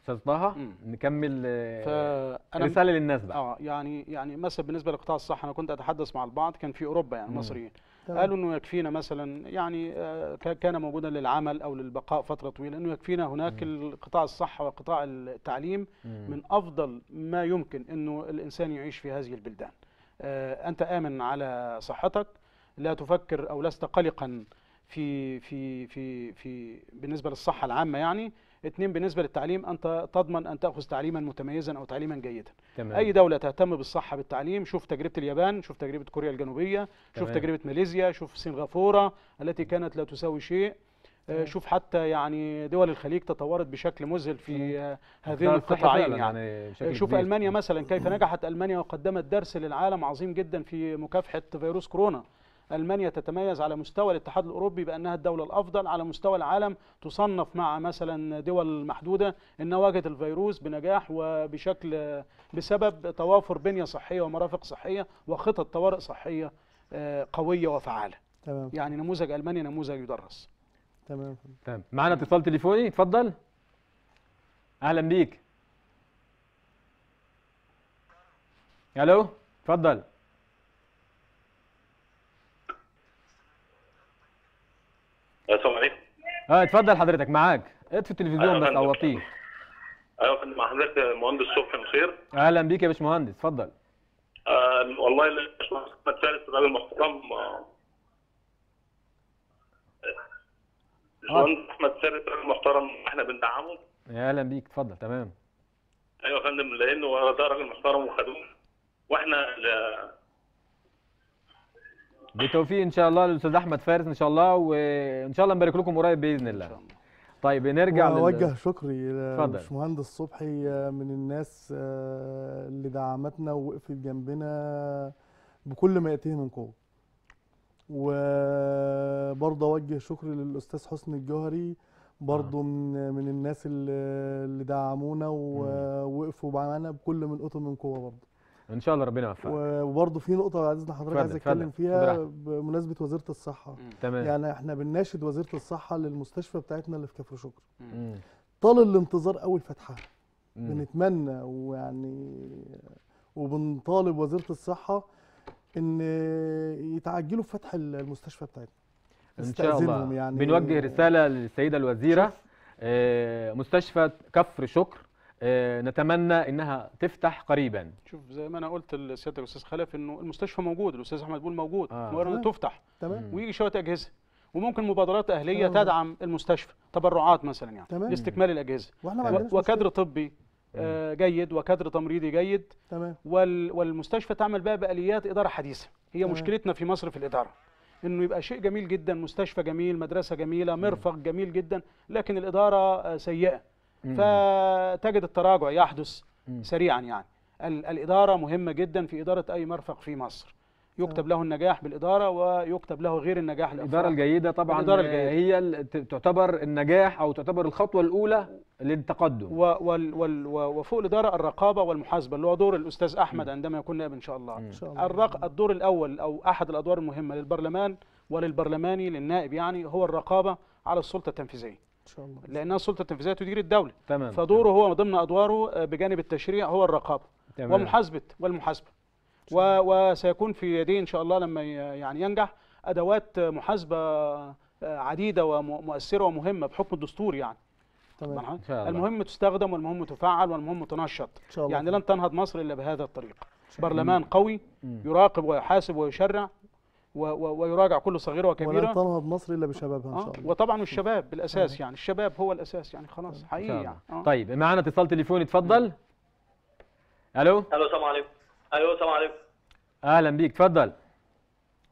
أستاذ طه. نكمل آه، رسالة للناس بقى. آه يعني يعني مثلا بالنسبة لقطاع الصحة أنا كنت أتحدث مع البعض كان في أوروبا يعني. مصريين. تمام. قالوا إنه يكفينا مثلا يعني آه، كان موجودا للعمل أو للبقاء فترة طويلة إنه يكفينا هناك القطاع الصحة وقطاع التعليم مم. من أفضل ما يمكن إنه الإنسان يعيش في هذه البلدان آه، أنت آمن على صحتك لا تفكر أو لست قلقا في في في في بالنسبة للصحة العامة يعني اثنين بالنسبة للتعليم أنت تضمن أن تأخذ تعليما متميزا أو تعليما جيدا. تمام. أي دولة تهتم بالصحة بالتعليم شوف تجربة اليابان شوف تجربة كوريا الجنوبية شوف تمام. تجربة ماليزيا شوف سنغافورة التي كانت لا تساوي شيء. آه، شوف حتى يعني دول الخليج تطورت بشكل مذهل في آه، هذين القطاعين يعني, يعني بشكل شوف. ألمانيا مثلا كيف نجحت. ألمانيا وقدمت درس للعالم عظيم جدا في مكافحة فيروس كورونا. ألمانيا تتميز على مستوى الاتحاد الأوروبي بأنها الدولة الأفضل على مستوى العالم تصنف مع مثلا دول محدودة انها واجهت الفيروس بنجاح وبشكل بسبب توافر بنية صحية ومرافق صحية وخطط طوارئ صحية آه، قوية وفعالة. تمام. يعني نموذج المانيا نموذج يدرس. تمام. تمام. معانا اتصال تليفوني؟ اتفضل. أهلا بيك. ألو؟ اتفضل السلام عليكم آه اتفضل حضرتك معاك. اطفي التلفزيون أيوة بس. أو وطيه أيوه يا فندم مع حضرتك مهندس صبحي نصير أهلا بيك يا باشمهندس اتفضل. آه والله الباشمهندس أحمد فارس راجل محترم آه، الباشمهندس أحمد فارس راجل محترم إحنا بندعمه. يا أهلا بيك اتفضل تمام. أيوه يا فندم لأنه ده راجل محترم وخدوم وإحنا بالتوفيق إن شاء الله للأستاذ أحمد فارس إن شاء الله وإن شاء الله نبارك لكم قريب بإذن الله. طيب نرجع لل- واوجه شكري اتفضل. لباشمهندس صبحي من الناس آه، اللي دعمتنا ووقفت جنبنا بكل ما يأتيه من قوة. وبرضه أوجه شكري للأستاذ حسني الجوهري برضه من من الناس اللي اللي دعمونا ووقفوا معانا بكل من قوه من قوة برضه. إن شاء الله ربنا يوفقك. وبرضه في نقطة اذن حضرتك عايز أتكلم فيها. بمناسبة وزيره الصحة. تمام. يعني إحنا بنناشد وزيره الصحة للمستشفى بتاعتنا اللي في كفر شكر. طال الانتظار قوي لفتحها مم. بنتمنى ويعني وبنطالب وزيره الصحة إن يتعجلوا في فتح المستشفى بتاعتنا. إن شاء الله. يعني. بنوجه رسالة للسيدة الوزيرة آه، مستشفى كفر شكر. نتمنى إنها تفتح قريبا. شوف زي ما أنا قلت لسيادة الأستاذ خلف إنه المستشفى موجود الأستاذ أحمد بيقول موجود آه. تفتح. تمام. ويجي شوية أجهزة. وممكن مبادرات أهلية تمام. تدعم المستشفى تبرعات مثلا يعني. تمام. لاستكمال الأجهزة. وكادر طبي آه، جيد وكادر تمريضي جيد. تمام. وال والمستشفى تعمل بقى باليات إدارة حديثة. هي تمام. مشكلتنا في مصر في الإدارة إنه يبقى شيء جميل جدا مستشفى جميل مدرسة جميلة مرفق جميل جدا لكن الإدارة آه، سيئة. فتجد التراجع يحدث. سريعا يعني. ال- الإدارة مهمة جدا في إدارة أي مرفق في مصر. يكتب له النجاح بالإدارة ويكتب له غير النجاح الإدارة الجيدة طبعا الإدارة الجيدة. هي تعتبر النجاح أو تعتبر الخطوة الأولى للتقدم. و وال وال وفوق الإدارة الرقابة والمحاسبة اللي هو دور الأستاذ أحمد عندما يكون نائب إن شاء الله. إن شاء الله. الرق... الدور الأول أو أحد الأدوار المهمة للبرلمان وللبرلماني للنائب يعني هو الرقابة على السلطة التنفيذية. ان شاء الله. لأنها السلطه التنفيذيه تدير الدولة. تمام فدوره هو ضمن أدواره بجانب التشريع هو الرقابة تمام. ومحاسبه والمحاسبة. و... وسيكون في يديه إن شاء الله لما يعني ينجح أدوات محاسبة آه، عديدة ومؤثره ومهمة بحكم الدستور يعني. تمام. المهم تستخدم والمهم تفعل والمهم تنشط. إن شاء الله. يعني لن تنهض مصر إلا بهذا الطريق برلمان قوي. يراقب ويحاسب ويشرع ويراجع كل صغيرة ولن وكبيرة. تنهض مصر إلا بشبابها إن آه شاء الله. وطبعا الشباب بالأساس يعني الشباب هو الأساس يعني خلاص إن حقيقي يعني. آه. طيب معانا اتصال تليفوني اتفضل. ألو؟ ألو السلام عليكم. ألو السلام عليكم. أهلا بيك اتفضل.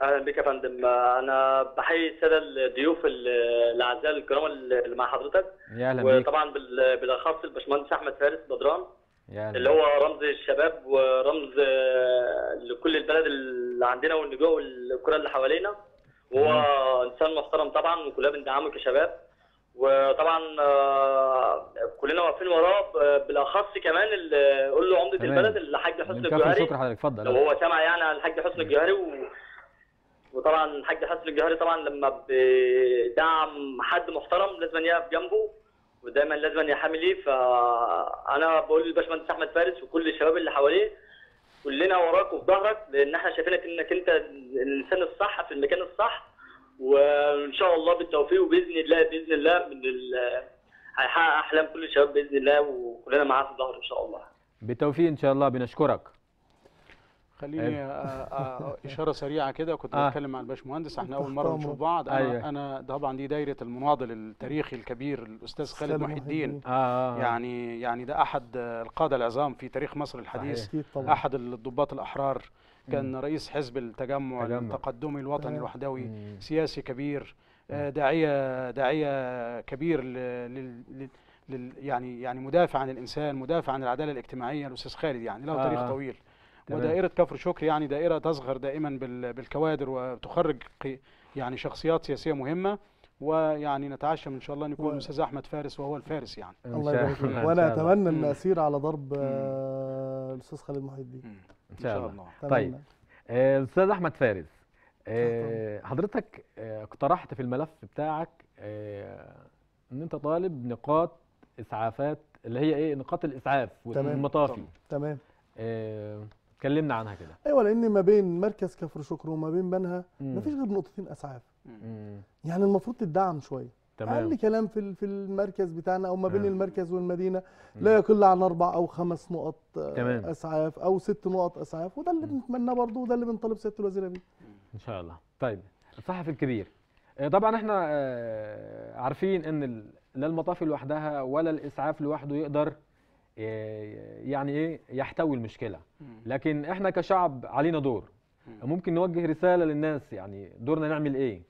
أهلا بك يا فندم. أنا بحيي الساده الضيوف ال- الأعزاء الكرام اللي مع حضرتك. يا أهلا بيك. وطبعا بال- بالأخص الباشمهندس أحمد فارس بدران. يا اللي هو رمز الشباب ورمز آه، لكل البلد اللي عندنا والنجوع والقرى اللي حوالينا. وهو إنسان محترم طبعا وكلنا بندعمه كشباب. وطبعا آه، كلنا واقفين وراه ب- بالأخص كمان اللي قول له عمدة. البلد الحاج كفر الجوهري. شكر حضرتك اتفضل. لو هو سمع يعني عن الحاج حسني الجوهري و... وطبعا الحاج حسني الجوهري طبعا لما بيدعم حد محترم لازم يقف جنبه. ودايما لازم يحامي فأنا بقول للباشمهندس أحمد فارس وكل الشباب اللي حواليه كلنا وراك وفي ظهرك لأن إحنا شايفينك إنك أنت الإنسان الصح في المكان الصح وإن شاء الله بالتوفيق وبإذن الله بإذن الله من. هيحقق أحلام كل الشباب بإذن الله وكلنا معاه في ظهره إن شاء الله بالتوفيق إن شاء الله بنشكرك خليني آه، آه، [laughs] إشارة سريعة كده كنت آه. بتكلم مع الباشمهندس إحنا أول مرة. نشوف بعض أنا أيوة. أنا طبعا دي دايرة المناضل التاريخي الكبير الاستاذ خالد محي الدين الدين. آه, آه. يعني يعني ده أحد آه، القادة العظام في تاريخ مصر الحديث طبعا أحد الضباط الأحرار كان رئيس حزب التجمع تجمع. التقدمي الوطني. الوحدوي مم. سياسي كبير آه، داعية داعية كبير لل لل- لل يعني يعني مدافع عن الإنسان مدافع عن العدالة الاجتماعية الأستاذ خالد يعني له آه، تاريخ آه. طويل. ودائرة كفر شكر يعني دائرة تصغر دائما بال- بالكوادر وتخرج يعني شخصيات سياسية مهمة ويعني نتعشم إن شاء الله إن يكون و- الاستاذ أحمد فارس وهو الفارس يعني. إن الله يبارك فيك. وأنا. أتمنى إن. أسير على ضرب آه، الأستاذ خالد محي الدين. إن شاء الله. طيب. آه، الأستاذ أحمد فارس آه، حضرتك آه، اقترحت في الملف بتاعك آه، إن أنت طالب نقاط إسعافات اللي هي إيه؟ نقاط الإسعاف تمام. والمطافي. تمام. آه، اتكلمنا عنها كده أيوه لأن ما بين مركز كفر شكر وما بين بنها مم. مفيش غير نقطتين أسعاف مم. يعني المفروض تدعم شوية تمام أقل كلام في في المركز بتاعنا أو ما بين آه. المركز والمدينة مم. لا يقل عن أربع أو خمس نقط آه، تمام. أسعاف أو ست نقط أسعاف وده اللي بنتمناه برضه وده اللي بنطالب سيادة الوزير بيه إن شاء الله طيب الصحفي الكبير آه، طبعا إحنا آه، عارفين إن لا المطافي لوحدها ولا الإسعاف لوحده يقدر آه، يعني إيه؟ يحتوي المشكلة. لكن إحنا كشعب علينا دور. ممكن نوجه رسالة للناس يعني دورنا نعمل إيه؟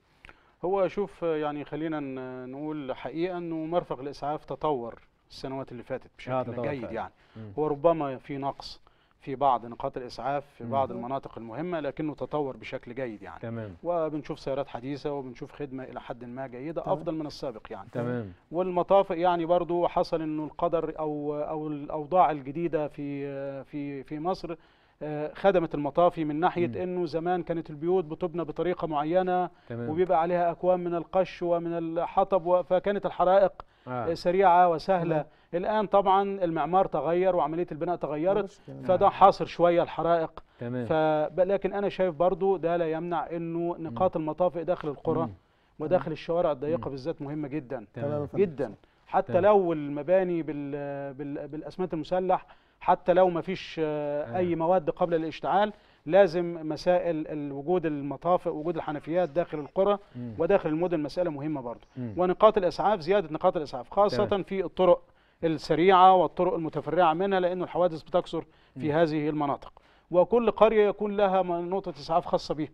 هو شوف يعني خلينا نقول حقيقة إنه مرفق الإسعاف تطور السنوات اللي فاتت بشكل تطور جيد. يعني. هو ربما في نقص. في بعض نقاط الإسعاف في مم. بعض المناطق المهمة لكنه تطور بشكل جيد يعني تمام وبنشوف سيارات حديثة وبنشوف خدمة إلى حد ما جيدة تمام. أفضل من السابق يعني تمام والمطافئ يعني برضو حصل إنه القدر أو أو الأوضاع الجديدة في في في مصر آه، خدمت المطافي من ناحية مم. إنه زمان كانت البيوت بتبنى بطريقة معينة تمام وبيبقى عليها أكوام من القش ومن الحطب فكانت الحرائق آه. سريعة وسهلة تمام. الآن طبعا المعمار تغير وعملية البناء تغيرت كده. فده حاصر شوية الحرائق تمام ف لكن أنا شايف برضو ده لا يمنع إنه نقاط المطافئ داخل القرى مم. وداخل الشوارع الضيقة. بالذات مهمة جدا تمام. جدا حتى تمام. لو المباني بال بال بالأسمنت المسلح حتى لو ما فيش آه. أي مواد قبل الاشتعال لازم مسائل ال- وجود المطافئ وجود الحنفيات داخل القرى مم. وداخل المدن مسألة مهمة برضه مم. ونقاط الإسعاف زيادة نقاط الإسعاف خاصة تمام. في الطرق السريعة والطرق المتفرعة منها لأن الحوادث بتكثر في هذه المناطق. وكل قرية يكون لها نقطة إسعاف خاصة بيها.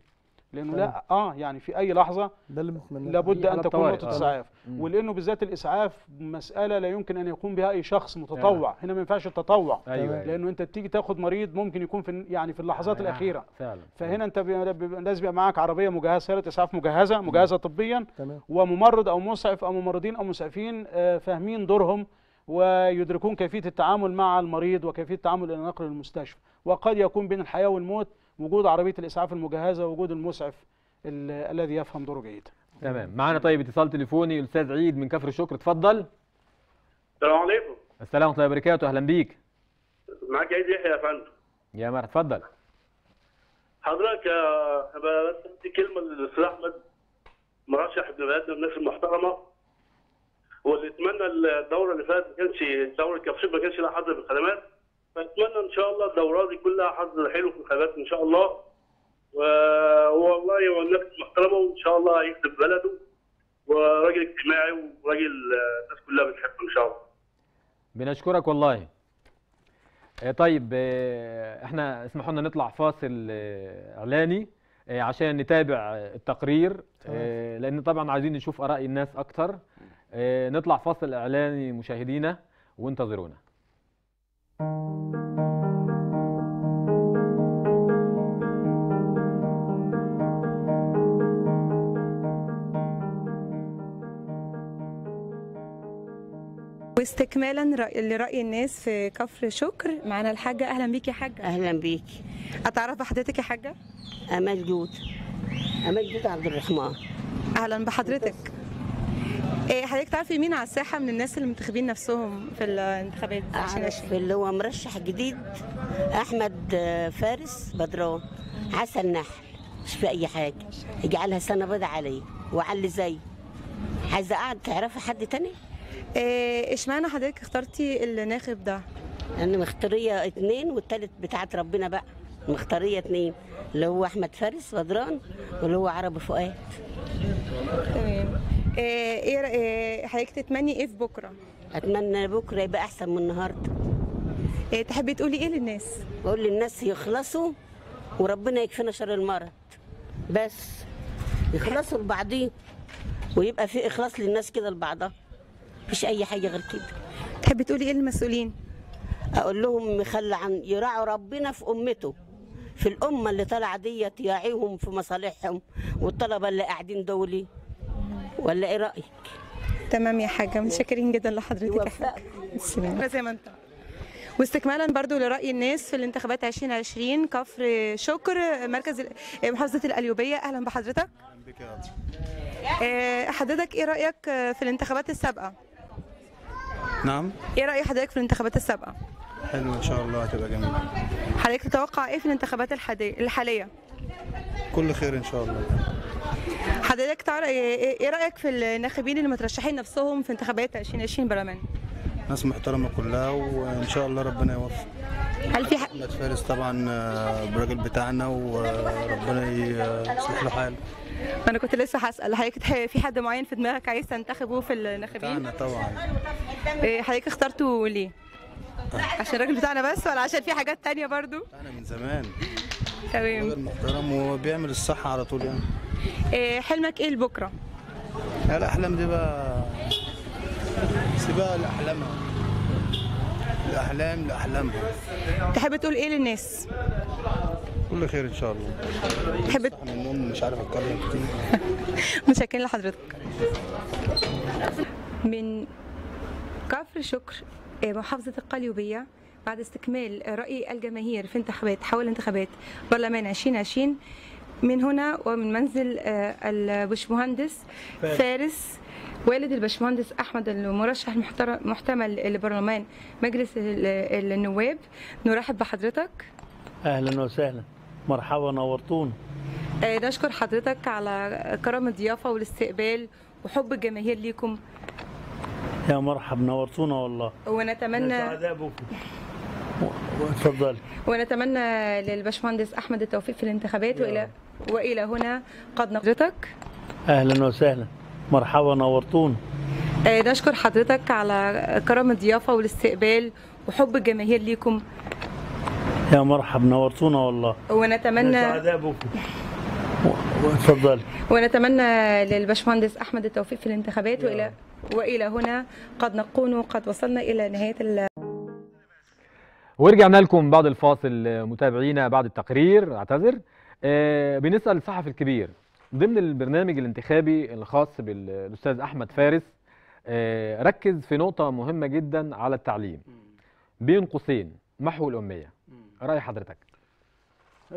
لأنه لا آه يعني في أي لحظة ده اللي لابد أن تكون نقطة آه. إسعاف. ولأنه بالذات الإسعاف مسألة لا يمكن أن يقوم بها أي شخص متطوع. هنا ما ينفعش التطوع. أيوه لأنه أنت تيجي تاخد مريض ممكن يكون في يعني في اللحظات آه، الأخيرة. فعلا. فهنا أنت لازم يبقى معاك عربية مجهزة سيارة إسعاف مجهزة مجهزة طبيا. تمام. وممرض أو مسعف أو ممرضين أو مسعفين آه، فاهمين دورهم ويدركون كيفية التعامل مع المريض وكيفية التعامل إلى نقل المستشفى. وقد يكون بين الحياة والموت وجود عربية الإسعاف المجهزة ووجود المسعف ال- الذي يفهم دوره جيدا تمام. معانا طيب اتصال تليفوني الاستاذ عيد من كفر الشكر. اتفضل. السلام عليكم. السلام ورحمة الله وبركاته. أهلا بيك. معاك عيد يحيى يا فندم. يا مرحبا. اتفضل. حضرتك آه، بس كلمة للأستاذ أحمد مرشح ابن بلدنا الناس المحترمة. واللي اتمنى الدورة اللي فاتت ما كانش دوره كفشيب ما كانش لها حظ في الخدمات. فاتمنى إن شاء الله الدورات دي كلها حظ حلو في الخدمات إن شاء الله. و- والله هو الناس محترمة وإن شاء الله هيخدم بلده. وراجل اجتماعي وراجل الناس كلها بتحبه إن شاء الله. بنشكرك والله. آه، طيب آه، إحنا اسمحوا لنا نطلع فاصل آه، إعلاني عشان نتابع التقرير. لأن طبعا عايزين نشوف آراء الناس أكتر. نطلع فاصل إعلاني مشاهدينا وانتظرونا. واستكمالا رأي- لرأي الناس في كفر شكر معانا الحاجة. أهلا بيك يا حاجة. أهلا بيك. أتعرف بحضرتك يا حاجة؟ امل جود امل جود عبد الرحمن. أهلا بحضرتك. حضرتك تعرفي مين على الساحة من الناس اللي منتخبين نفسهم في الانتخابات أعرف 2020 اللي هو مرشح جديد أحمد آه، فارس بدران عسل نحل مش في أي حاجة. اجعلها سنة بيضة عليه وعلي زي. عايزة اقعد تعرفي حد تاني؟ إيه إشمعنى حضرتك اخترتي الناخب ده؟ أنا مختارية اتنين والتالت بتاعت ربنا بقى. مختارية اتنين. اللي هو أحمد فارس بدران واللي هو عربي فؤاد. تمام. إيه إيه رأ- إيه حضرتك تتمني إيه في بكرة؟ أتمنى بكرة يبقى أحسن من النهارده. إيه تحبي تقولي إيه للناس؟ بقول للناس يخلصوا وربنا يكفينا شر المرض. بس يخلصوا لبعضهم ويبقى في إخلاص للناس كده لبعضها. مفيش أي حاجة غير كده. تحبي تقولي إيه للمسؤولين؟ أقول لهم يخلى عن يراعوا ربنا في أمته. في الأمة اللي طالعة ديت يعيهم في مصالحهم والطلبة اللي قاعدين دولي. ولا إيه رأيك؟ تمام يا حاجة متشكرين جدا لحضرتك. يا حاجة السلام زي ما انت. واستكمالا برضو لرأي الناس في الانتخابات 2020 كفر شكر مركز ال- محافظة القليوبية. أهلا بحضرتك. آه، حضرتك إيه رأيك آه، في الانتخابات السابقة؟ نعم. إيه رأي حضرتك في الانتخابات السابقة؟ حلو إن شاء الله هتبقى جميل حضرتك تتوقع إيه في الانتخابات الحالية؟ كل خير إن شاء الله حضرتك تعرف إيه إيه رأيك في الناخبين اللي مترشحين نفسهم في انتخابات 2020 برلمان؟ ناس محترمة كلها وإن شاء الله ربنا يوفق هل في ح... أحمد فارس طبعا آه، الراجل بتاعنا وربنا يصلح له حاله أنا كنت لسه هسأل حضرتك في حد معين في دماغك عايز تنتخبه في الناخبين؟ بتاعنا طبعا إيه، حضرتك اخترته ليه؟ عشان الراجل بتاعنا بس ولا عشان في حاجات تانية برضو؟ بتاعنا من زمان. تمام. راجل محترم وبيعمل الصح على طول يعني. إيه، حلمك إيه لبكرة؟ لا، الأحلام دي بقى سيبها لاحلامها الأحلام لاحلامها تحب تقول إيه للناس؟ كل خير إن شاء الله. تحب من النوم مش عارف أتكلم كتير. [laughs] متشكرين لحضرتك. من كفر شكر محافظة القليوبية بعد استكمال رأي الجماهير في انتخابات حول انتخابات برلمان 2020 من هنا ومن منزل آه، البشمهندس فارس. والد البشمهندس أحمد المرشح المحتمل لبرلمان مجلس ال- النواب. نرحب بحضرتك. أهلا وسهلا. مرحبا نورتونا. آه، نشكر حضرتك على كرم الضيافة والاستقبال وحب الجماهير ليكم. يا مرحب نورتونا والله. ونتمنى سعداء بكم اتفضلي ونتمنى للبشمهندس أحمد التوفيق في الانتخابات والى وإلى هنا قد نقدرتك أهلا وسهلا. مرحبا نورتونا. آه، نشكر حضرتك على كرم الضيافة والاستقبال وحب الجماهير ليكم. يا مرحب نورتونا والله. ونتمنى سعداء بكم اتفضلي ونتمنى للبشمهندس أحمد التوفيق في الانتخابات والى وإلى هنا قد نكون قد وصلنا إلى نهاية ال- ورجعنا لكم بعد الفاصل متابعينا بعد التقرير اعتذر. آه، بنسأل الصحفي الكبير ضمن البرنامج الانتخابي الخاص بالأستاذ أحمد فارس آه، ركز في نقطة مهمة جدا على التعليم. بين قوسين محو الأمية. رأي حضرتك.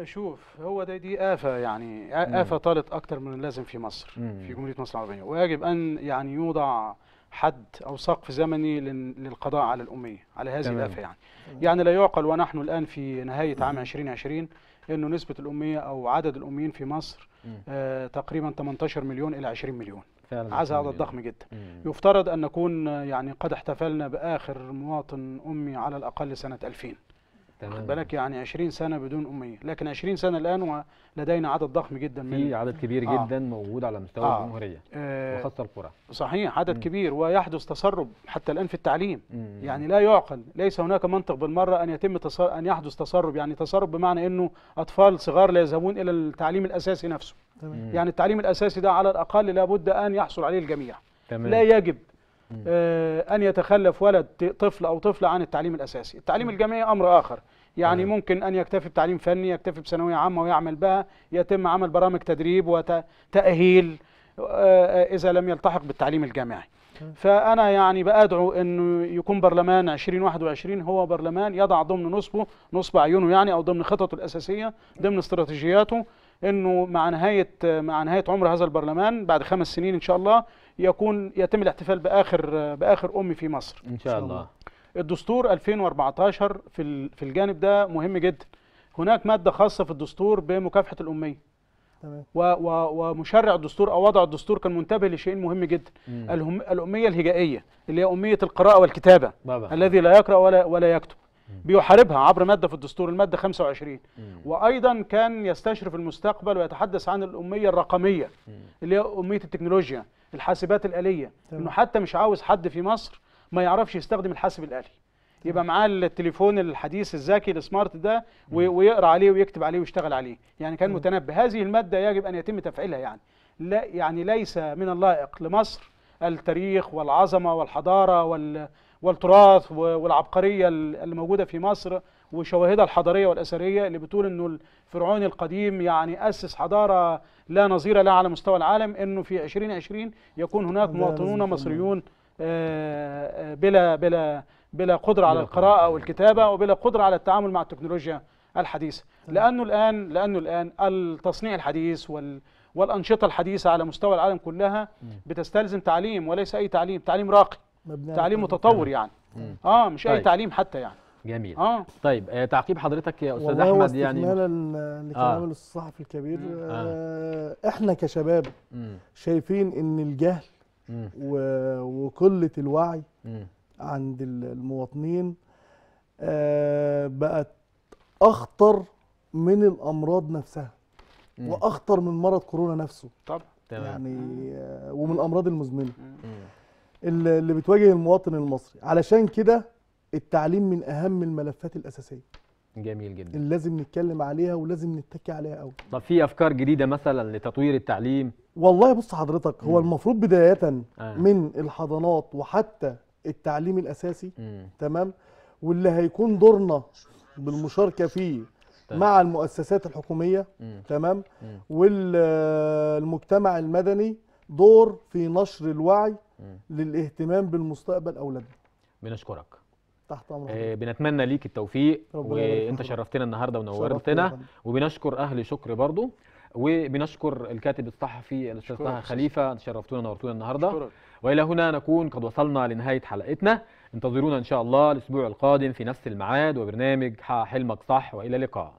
شوف هو ده دي آفة يعني. آفة طالت أكتر من اللازم في مصر. في جمهورية مصر العربية ويجب أن يعني يوضع حد أو سقف زمني لل- للقضاء على الأمية على هذه تمام. الآفة يعني يعني لا يعقل ونحن الآن في نهاية عام 2020 أنه نسبة الأمية أو عدد الأميين في مصر. آه تقريبا 18 مليون إلى 20 مليون هذا عدد. ضخم جدا مم. يفترض أن نكون يعني قد احتفلنا بآخر مواطن أمي على الأقل سنة 2000 تمام. بالك يعني 20 سنة بدون أمية. لكن 20 سنة الآن ولدينا عدد ضخم جدا من في عدد كبير آه. جدا موجود على مستوى آه. الجمهورية آه، وخاصة القرى صحيح عدد مم. كبير ويحدث تسرب حتى الآن في التعليم. مم. يعني لا يعقل ليس هناك منطق بالمرة أن يتم تصر... أن يحدث تسرب. يعني تسرب بمعنى أنه أطفال صغار لا يذهبون إلى التعليم الأساسي نفسه. تمام. يعني التعليم الأساسي ده على الأقل لابد أن يحصل عليه الجميع. تمام. لا يجب. آه، أن يتخلف ولد طفل أو طفلة عن التعليم الأساسي. التعليم الجامعي أمر آخر. يعني تمام. ممكن أن يكتفي بتعليم فني يكتفي بثانوية عامة ويعمل بها يتم عمل برامج تدريب وتأهيل إذا لم يلتحق بالتعليم الجامعي. فأنا يعني بأدعو أنه يكون برلمان 2021 هو برلمان يضع ضمن نصبه نصب عيونه يعني أو ضمن خططه الأساسية ضمن استراتيجياته إنه مع نهاية مع نهاية عمر هذا البرلمان بعد خمس سنين إن شاء الله يكون يتم الاحتفال بآخر بآخر ام في مصر إن شاء الله الدستور 2014 في ال- في الجانب ده مهم جدا. هناك مادة خاصة في الدستور بمكافحة الأمية. تمام. و و ومشرع الدستور أو وضع الدستور كان منتبه لشيء مهم جدا. مم. الهم الأمية الهجائية اللي هي أمية القراءة والكتابة طبعا الذي لا يقرأ ولا ولا يكتب. بيحاربها عبر مادة في الدستور المادة 25 مم. وأيضا كان يستشرف المستقبل ويتحدث عن الأمية الرقمية مم. اللي هي أمية التكنولوجيا الحاسبات الآلية. تمام. إنه حتى مش عاوز حد في مصر ما يعرفش يستخدم الحاسب الآلي. يبقى معاه التليفون الحديث الذكي السمارت ده ويقرأ عليه ويكتب عليه ويشتغل عليه. يعني كان. متنبه. هذه المادة يجب أن يتم تفعيلها يعني. لا يعني ليس من اللائق لمصر التاريخ والعظمة والحضارة وال والتراث والعبقرية ال- اللي موجوده في مصر وشواهدها الحضارية والأثرية اللي بتقول إنه الفرعون القديم يعني أسس حضارة لا نظير لها على مستوى العالم إنه في 2020 يكون هناك مواطنون مصريون بلا بلا بلا قدرة على. القراءة والكتابه وبلا قدرة على التعامل مع التكنولوجيا الحديثة لأنه الان لأنه الآن التصنيع الحديث وال والأنشطة الحديثة على مستوى العالم كلها بتستلزم تعليم وليس أي تعليم تعليم راقي تعليم. متطور يعني مم. آه مش أي طيب. تعليم حتى يعني جميل آه طيب آه، تعقيب حضرتك يا أستاذ أحمد يعني استكمالا لكلام آه. الصحفي الكبير مم. آه. إحنا كشباب مم. شايفين إن الجهل وقلة الوعي. عند ال- المواطنين آه، بقت أخطر من الأمراض نفسها. وأخطر من مرض كورونا نفسه. طبعا تمام. يعني آه، ومن الأمراض المزمنة. اللي اللي بتواجه المواطن المصري. علشان كده التعليم من أهم الملفات الأساسية. جميل جدا. اللي لازم نتكلم عليها ولازم نتكي عليها قوي طب في أفكار جديدة مثلا لتطوير التعليم؟ والله بص حضرتك هو مم. المفروض بداية آه. من الحضانات وحتى التعليم الأساسي مم. تمام واللي هيكون دورنا بالمشاركة فيه طيب. مع المؤسسات الحكومية مم. تمام مم. والمجتمع المدني دور في نشر الوعي مم. للاهتمام بالمستقبل اولادنا بنشكرك تحت أمرك آه، بنتمنى ليك التوفيق وانت. شرفتنا النهارده ونورتنا. وبنشكر أهل شكر برضو وبنشكر الكاتب الصحفي الأستاذ طه. خليفة شرفتونا ونورتونا النهارده. وإلى هنا نكون قد وصلنا لنهاية حلقتنا انتظرونا إن شاء الله الأسبوع القادم في نفس الميعاد وبرنامج حلمك صح وإلى اللقاء